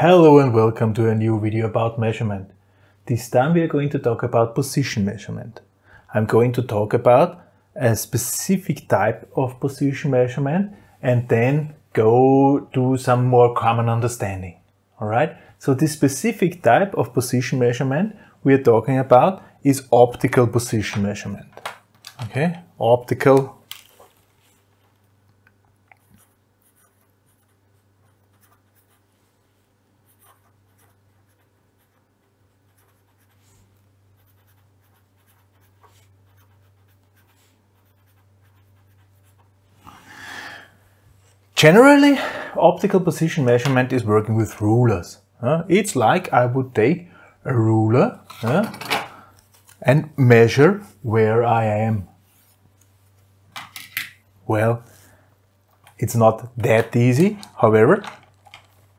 Hello and welcome to a new video about measurement. This time we are going to talk about position measurement. I'm going to talk about a specific type of position measurement and then go to some more common understanding. Alright, so this specific type of position measurement we are talking about is optical position measurement. Okay, optical Generally, optical position measurement is working with rulers. It's like I would take a ruler and measure where I am. Well, it's not that easy. However,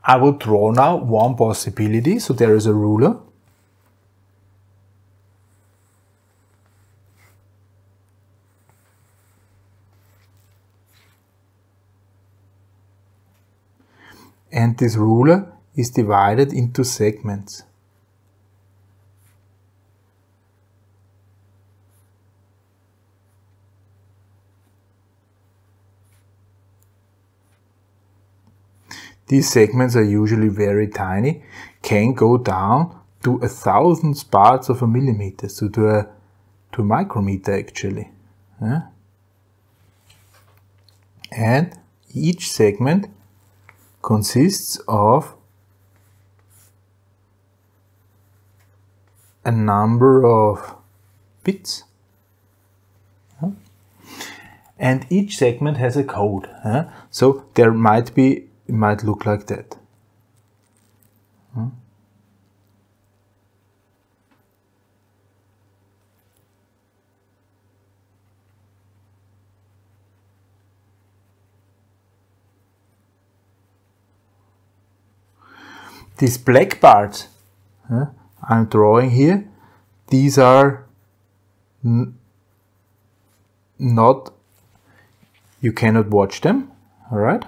I will draw now one possibility. So there is a ruler and this ruler is divided into segments. These segments are usually very tiny, can go down to a thousand parts of a millimeter, so to a, to a micrometer actually. Yeah? And each segment consists of a number of bits and each segment has a code so there might be it might look like that these black parts uh, I'm drawing here, these are not, you cannot watch them, alright?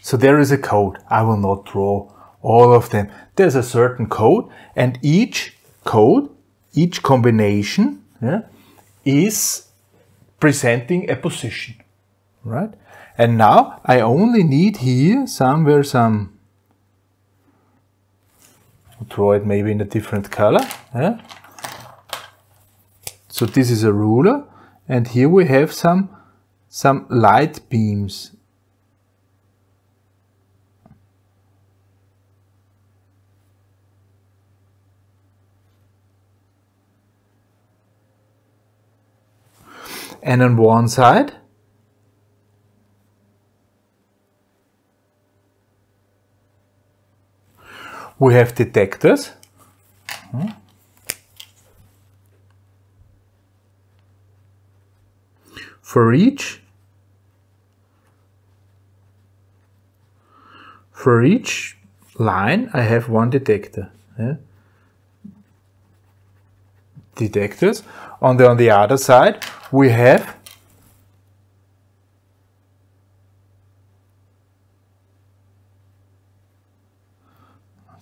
So there is a code. I will not draw all of them. There's a certain code and each code each combination yeah, is presenting a position, right? And now I only need here somewhere some, I'll draw it maybe in a different color. Yeah? So this is a ruler and here we have some, some light beams and on one side. We have detectors. Hmm. For each for each line I have one detector yeah? Detectors on the on the other side we have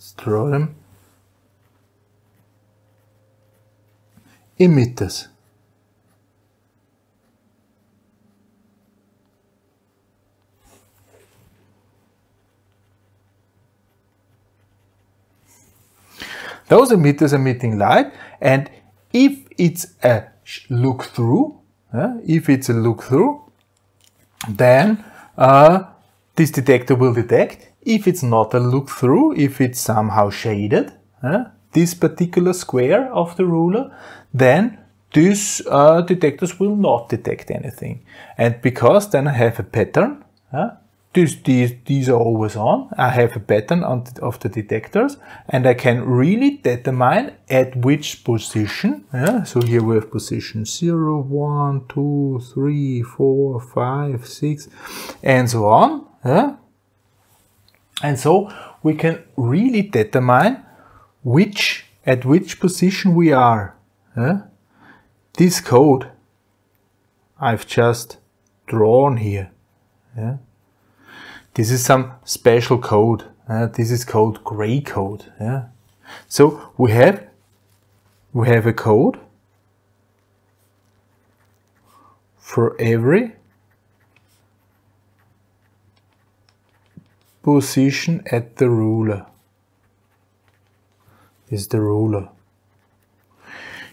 let's draw them. Emitters. Those emitters emitting light and if it's a look through, uh, if it's a look through, then uh, this detector will detect. If it's not a look through, if it's somehow shaded, uh, this particular square of the ruler, then these uh, detectors will not detect anything. And because then I have a pattern, these, these, these are always on. I have a pattern of the detectors and I can really determine at which position. Yeah? So here we have position 0, 1, 2, 3, 4, 5, 6 and so on. Yeah? And so we can really determine which at which position we are. Yeah? this code I've just drawn here. Yeah. This is some special code. Uh, this is called gray code. Yeah. So we have we have a code for every position at the ruler. This is the ruler.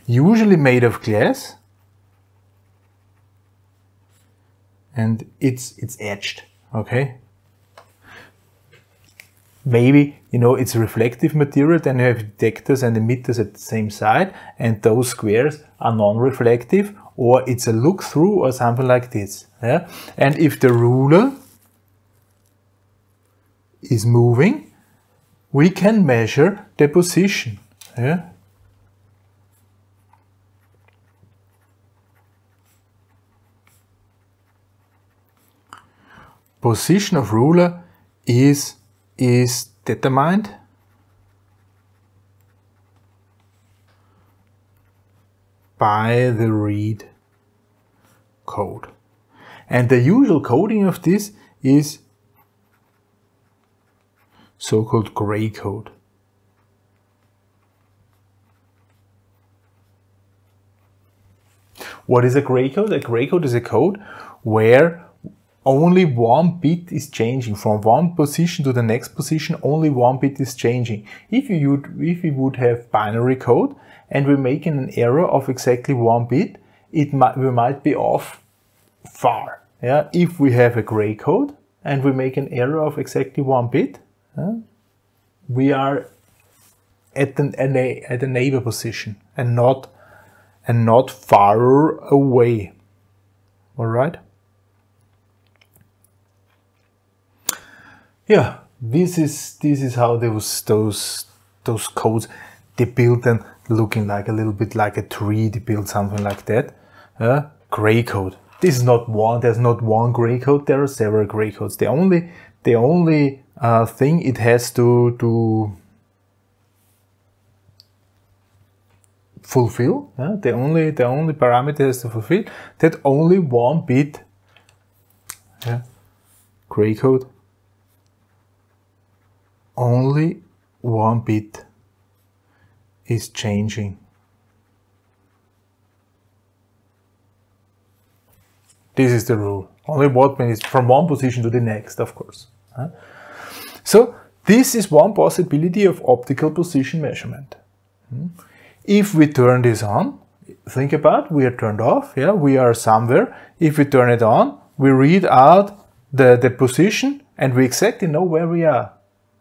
Usually made of glass and it's it's etched, okay? Maybe, you know, it's reflective material, then you have detectors and emitters at the same side, and those squares are non-reflective, or it's a look-through or something like this. Yeah? And if the ruler is moving, we can measure the position. Yeah? Position of ruler is, is determined by the read code. And the usual coding of this is so-called gray code. What is a gray code? A gray code is a code where only one bit is changing. From one position to the next position only one bit is changing. If you would if we would have binary code and we're making an error of exactly one bit it might we might be off far. Yeah? If we have a gray code and we make an error of exactly one bit we are at the, at the neighbor position and not and not far away. All right yeah this is this is how those those those codes they build them looking like a little bit like a tree they build something like that uh, gray code this is not one there's not one gray code there are several gray codes the only the only uh, thing it has to to fulfill yeah? the only the only parameter has to fulfill that only one bit yeah, gray code only one bit is changing this is the rule only one bit is from one position to the next of course so this is one possibility of optical position measurement. Hmm. If we turn this on, think about we are turned off, yeah, we are somewhere. If we turn it on, we read out the, the position and we exactly know where we are.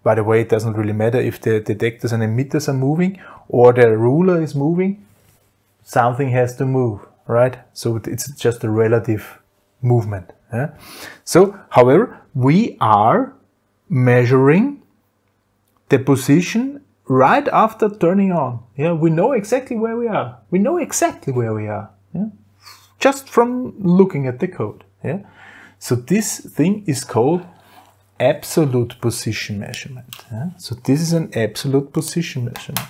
By the way, it doesn't really matter if the detectors and emitters are moving or the ruler is moving. Something has to move, right? So it's just a relative movement. Yeah? So, however, we are measuring the position right after turning on. Yeah, we know exactly where we are. We know exactly where we are. Yeah, just from looking at the code. Yeah, so this thing is called absolute position measurement. Yeah? So this is an absolute position measurement.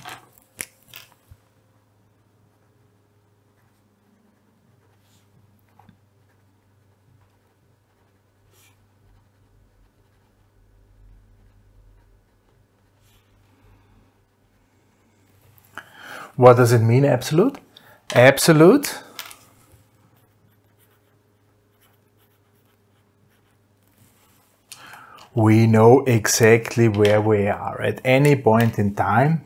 What does it mean, absolute? Absolute we know exactly where we are at any point in time.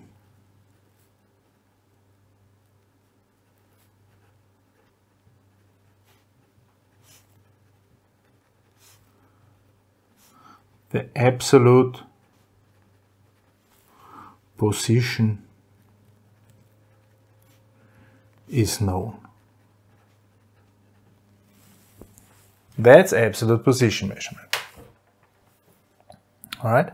The absolute position is known. That's absolute position measurement. All right.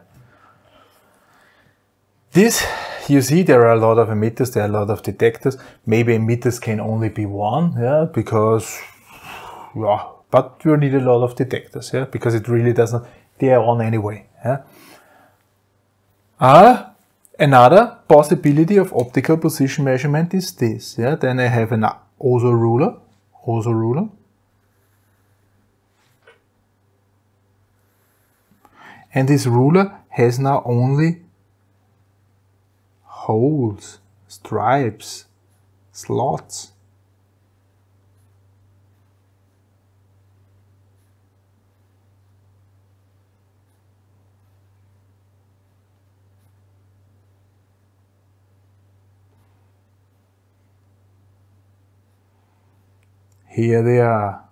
This, you see, there are a lot of emitters, there are a lot of detectors. Maybe emitters can only be one, yeah, because, yeah, but you need a lot of detectors, yeah, because it really doesn't, they are on anyway, yeah. Ah, Another possibility of optical position measurement is this. Yeah, then I have an also ruler, also ruler. And this ruler has now only holes, stripes, slots. Here they are.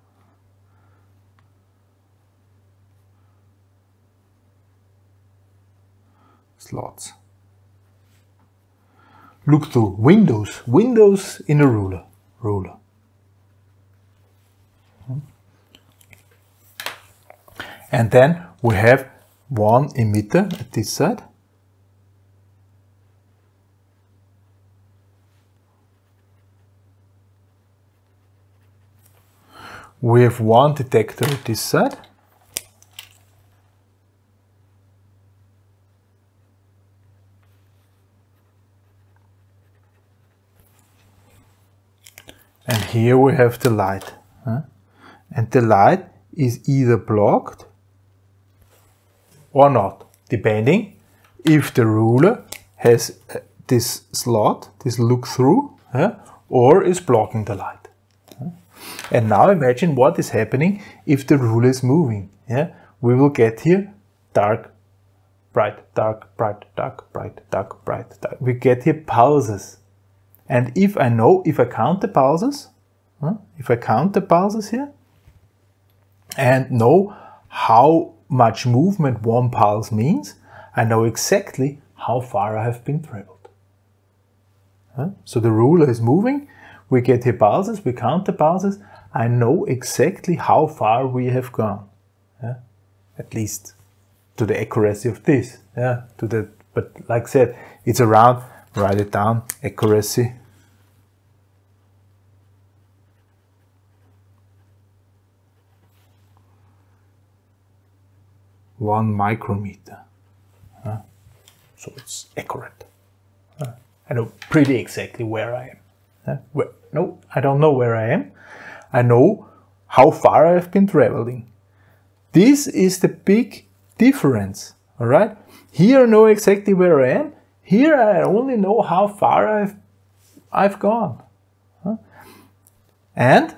Slots. Look through windows, windows in a ruler, ruler. And then we have one emitter at this side. We have one detector at this side. And here we have the light. Huh? And the light is either blocked or not, depending if the ruler has uh, this slot, this look through, huh? or is blocking the light. And now imagine what is happening if the ruler is moving. Yeah, we will get here dark, bright, dark, bright, dark, bright, dark, bright, dark. We get here pulses. And if I know, if I count the pulses, if I count the pulses here, and know how much movement one pulse means, I know exactly how far I have been traveled. So the ruler is moving, we get the pulses, we count the pulses, I know exactly how far we have gone. At least to the accuracy of this. Yeah, to the but like I said, it's around, write it down, accuracy. One micrometer. So it's accurate. I know pretty exactly where I am. No, I don't know where I am. I know how far I've been traveling. This is the big difference, all right? Here I know exactly where I am. Here I only know how far I've, I've gone. And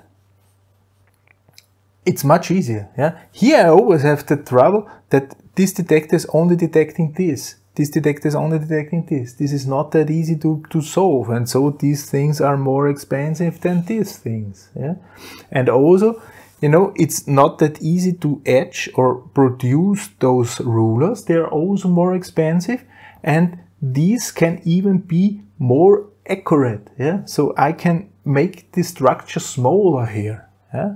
it's much easier. Yeah. Here I always have the trouble that this detector is only detecting this this detector is only detecting this. This is not that easy to, to solve. And so these things are more expensive than these things. Yeah? And also, you know, it's not that easy to etch or produce those rulers. They are also more expensive and these can even be more accurate. Yeah. So I can make the structure smaller here. Yeah.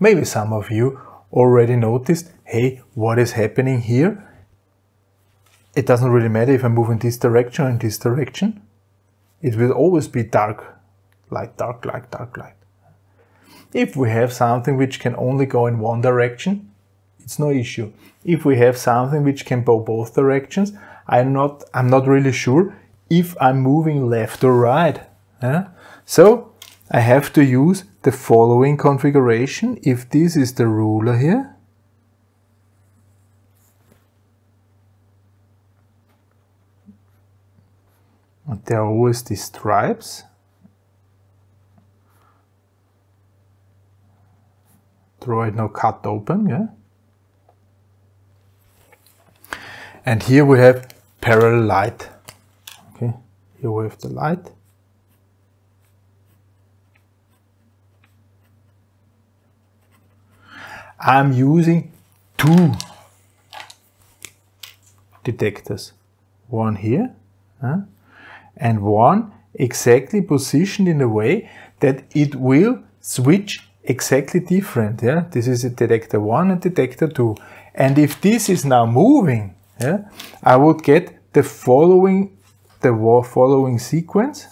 Maybe some of you already noticed, hey, what is happening here? it doesn't really matter if I move in this direction or in this direction. It will always be dark light, dark light, dark light. If we have something which can only go in one direction, it's no issue. If we have something which can go both directions, I'm not, I'm not really sure if I'm moving left or right. Yeah? So I have to use the following configuration. If this is the ruler here, there are always these stripes draw it now cut open yeah and here we have parallel light okay here we have the light I'm using two detectors one here huh? and one exactly positioned in a way that it will switch exactly different. Yeah, this is a detector one and detector two. And if this is now moving, yeah, I would get the following the following sequence.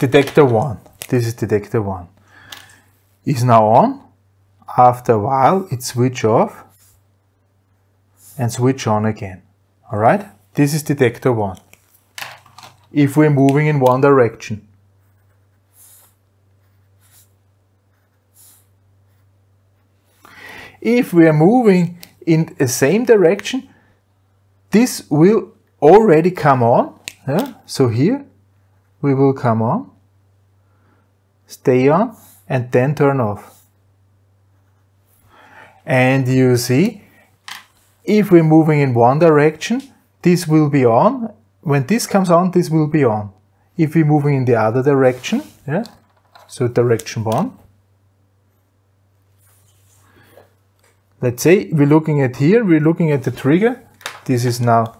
detector 1, this is detector 1, is now on. After a while, it switch off and switch on again. All right, this is detector 1. If we're moving in one direction. If we are moving in the same direction, this will already come on. Yeah? So here we will come on, stay on, and then turn off. And you see, if we're moving in one direction, this will be on. When this comes on, this will be on. If we're moving in the other direction, yeah, so direction one, let's say we're looking at here, we're looking at the trigger. This is now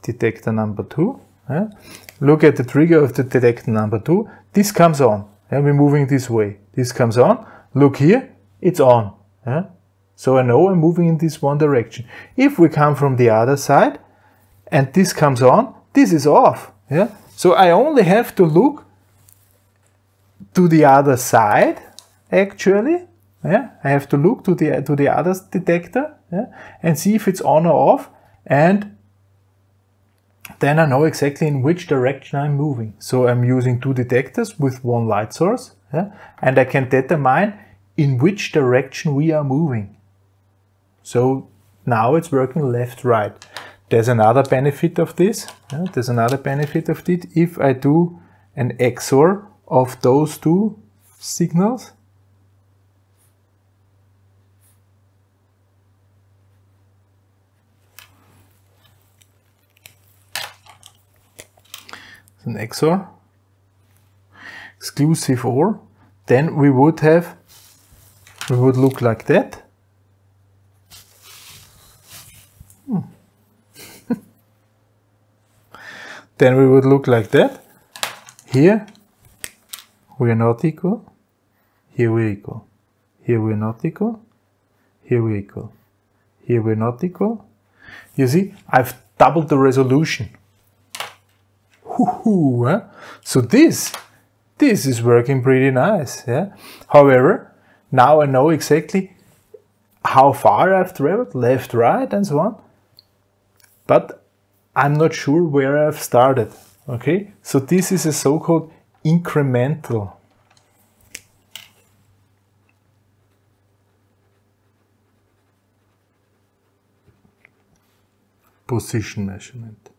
detector number two. Yeah? Look at the trigger of the detector number two. This comes on. Yeah? We're moving this way. This comes on. Look here, it's on. Yeah? So I know I'm moving in this one direction. If we come from the other side and this comes on, this is off. Yeah? So I only have to look to the other side actually yeah, I have to look to the to the other detector yeah, and see if it's on or off, and then I know exactly in which direction I'm moving. So I'm using two detectors with one light source, yeah, and I can determine in which direction we are moving. So now it's working left right. There's another benefit of this. Yeah, there's another benefit of it. If I do an XOR of those two signals, an XOR, exclusive OR, then we would have, we would look like that. Then we would look like that. Here, we are not equal. Here we're equal. Here we're not equal. Here we're equal. Here we're not equal. You see, I've doubled the resolution huh? So this, this is working pretty nice. Yeah. However, now I know exactly how far I've traveled, left, right, and so on. But I'm not sure where I've started. Okay, so this is a so-called incremental position measurement.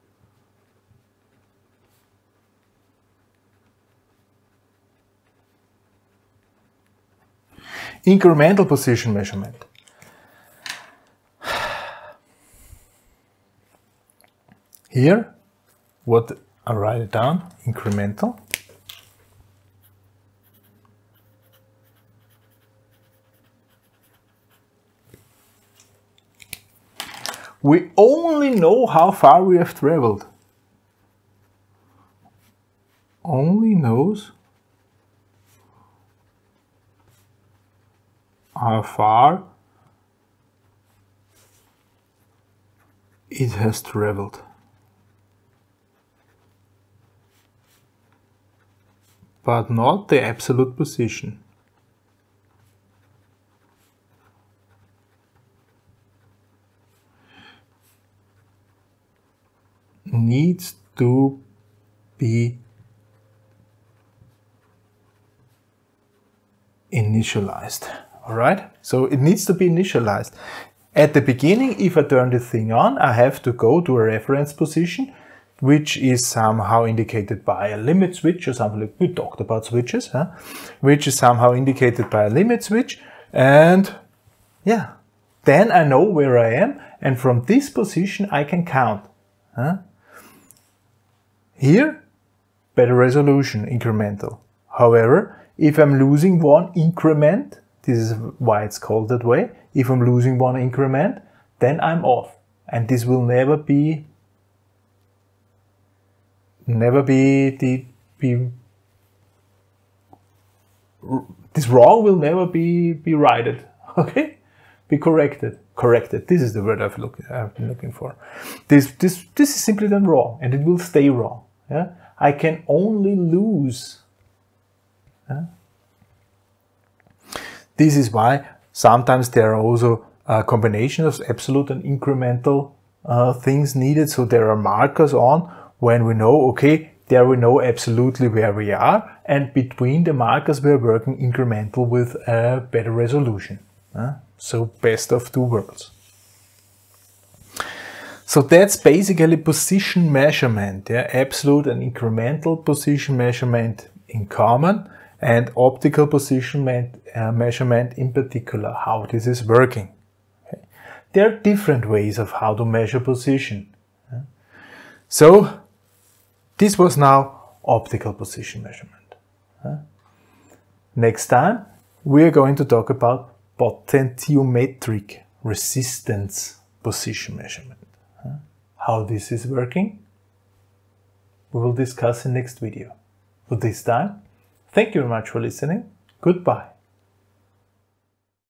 incremental position measurement. Here, what I write it down, incremental. We only know how far we have traveled. Only knows how far it has traveled. But not the absolute position. Needs to be initialized. All right, so it needs to be initialized. At the beginning, if I turn the thing on, I have to go to a reference position, which is somehow indicated by a limit switch or something like we talked about switches, huh? which is somehow indicated by a limit switch. And yeah, then I know where I am. And from this position, I can count. Huh? Here, better resolution, incremental. However, if I'm losing one increment, this is why it's called that way. If I'm losing one increment, then I'm off. And this will never be, never be the, be, this wrong will never be, be righted. Okay? Be corrected. Corrected. This is the word I've, look, I've been looking for. This, this, this is simply done wrong and it will stay wrong. Yeah? I can only lose Yeah? This is why sometimes there are also a combination of absolute and incremental uh, things needed. So there are markers on when we know, okay, there we know absolutely where we are. And between the markers, we're working incremental with a better resolution. Uh, so best of two worlds. So that's basically position measurement, yeah? absolute and incremental position measurement in common and optical position uh, measurement in particular, how this is working. Okay. There are different ways of how to measure position. Yeah? So this was now optical position measurement. Next time we are going to talk about potentiometric resistance position measurement. How this is working, we will discuss in next video. For this time, thank you very much for listening. Goodbye.